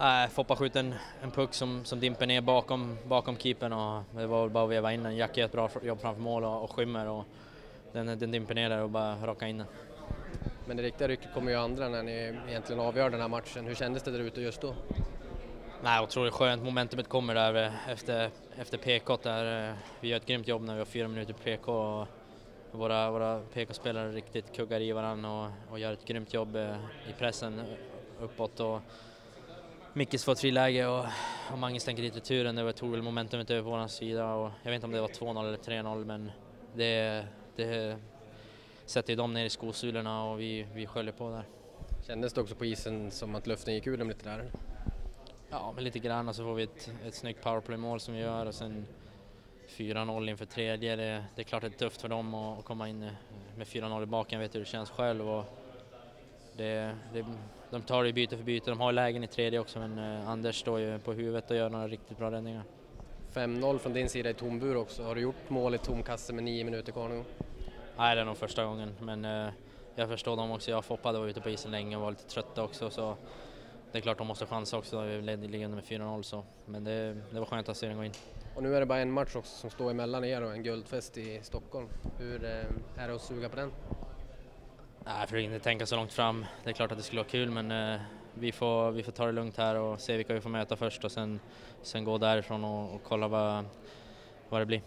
Äh, Foppa skjuter en, en puck som, som dimper ner bakom, bakom keepern och det var bara att veva in den. Jacke gör ett bra jobb framför mål och, och skymmer och den, den dimper ner där och bara raka in den. Men det riktiga rycket kommer ju andra när ni egentligen avgör den här matchen. Hur kändes det där ute just då? Nej, otroligt skönt. Momentumet kommer där eh, efter, efter PK. Där, eh, vi gör ett grymt jobb när vi har fyra minuter på PK. Och våra våra PK-spelare riktigt kuggar i varandra och, och gör ett grymt jobb eh, i pressen uppåt. Och Mickis får ett friläge och, och Magnus tänker dit returen. Det tog väl momentumet över på vår sida. Och jag vet inte om det var 2-0 eller 3-0 men det, det sätter ju dem ner i skosulorna och vi, vi sköljer på där. Kändes det också på isen som att luften gick ur dem lite där? Ja, men lite grann och så får vi ett, ett snyggt powerplay-mål som vi gör och sen 4-0 inför tredje. Det, det, är klart att det är tufft för dem att, komma in med 4-0 i baken, jag vet hur det känns själv. Och det, det, de tar det byte för byte, de har lägen i tredje också men eh, Anders står ju på huvudet och gör några riktigt bra räddningar. 5-0 från din sida i tom bur också. Har du gjort mål i tom kasse med nio minuter kvar nu? Nej, det är nog första gången men eh, jag förstår dem också. Jag och Foppa var ute på isen länge och var lite trötta också så det är klart de måste chansa också. Vi liggande med 4-0 så men det, det var skönt att se den gå in. Och nu är det bara en match också som står emellan er och en guldfest i Stockholm. Hur eh, är det att suga på den? Nej, jag försöker inte tänka så långt fram. Det är klart att det skulle vara kul men eh, vi, får, vi får ta det lugnt här och se vilka vi får möta först och sen, sen gå därifrån och, och kolla vad, vad det blir.